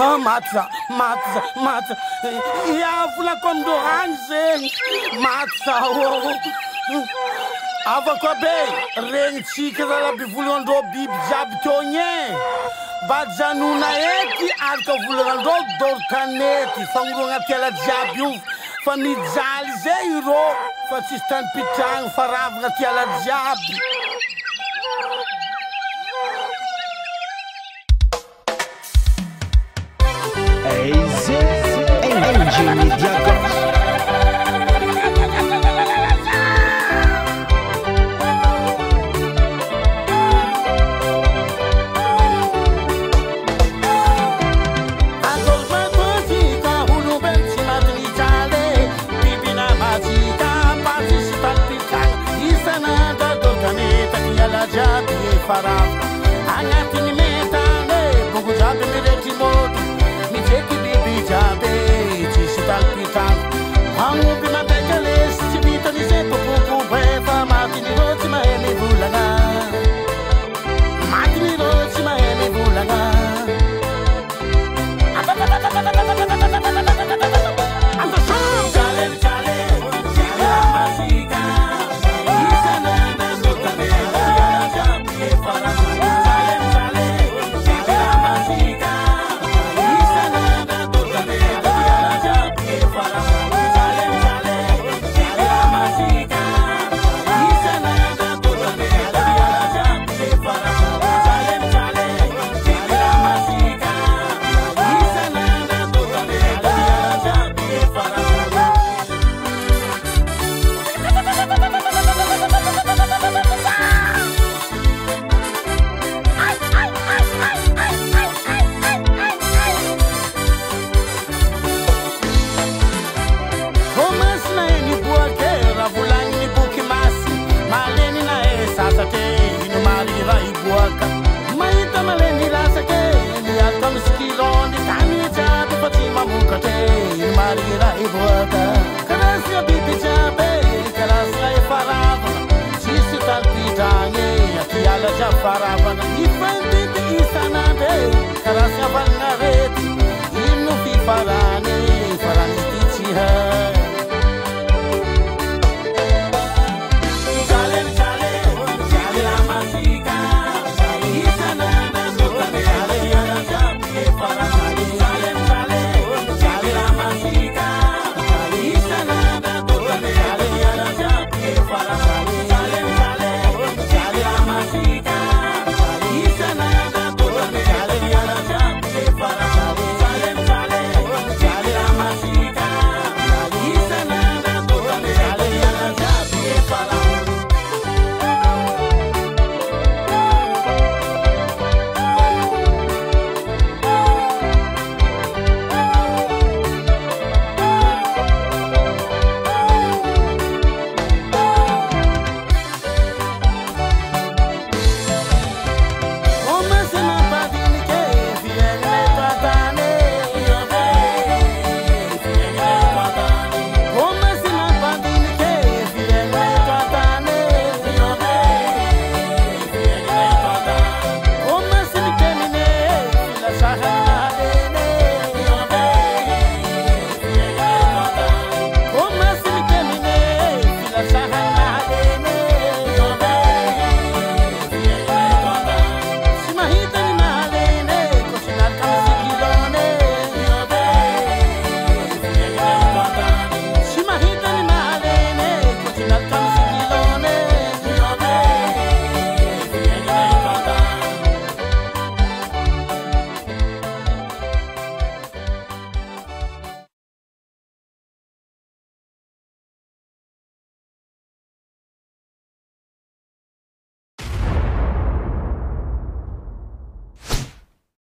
Ah, matyza matyza mata iavonako amindrô any zegny maty zaô avako be regnitsika ralabe volanandreo biby jiaby kogne bajanona ety araka volagnandreo dorkanety fanoloagna ty ala jiaby o fa mijaly zey rô fa tsisy tanypitragna fa ravagna ty ala jiaby fará वaामaiतमaले नiरासके iयaकaम सकीरोनी kaमी चaतपtीमaमुकdे मारीiरaiपuवaता